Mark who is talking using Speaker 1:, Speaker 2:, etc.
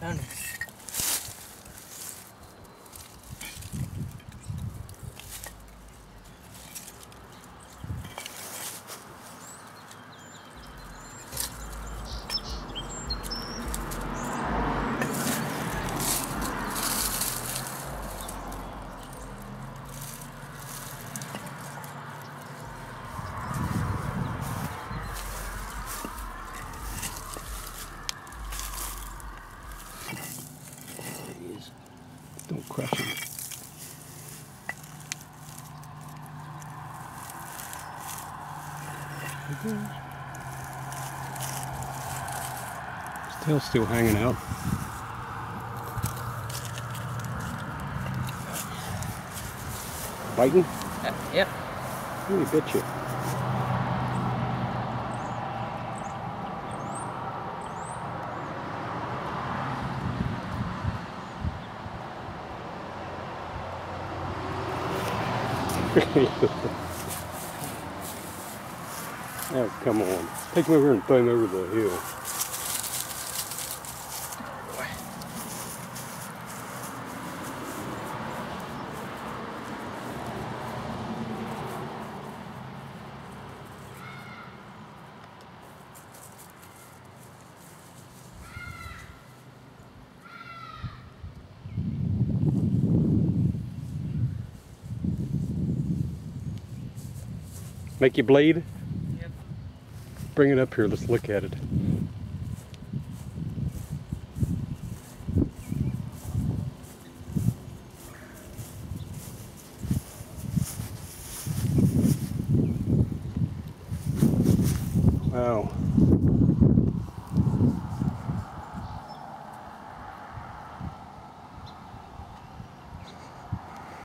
Speaker 1: Found it.
Speaker 2: Don't crush him. His tail's still hanging out. Biting?
Speaker 1: Uh, yep.
Speaker 2: Really bit you. oh, come on. Take him over and throw him over the hill. Make you bleed?
Speaker 1: Yep.
Speaker 2: Bring it up here. Let's look at it. Wow.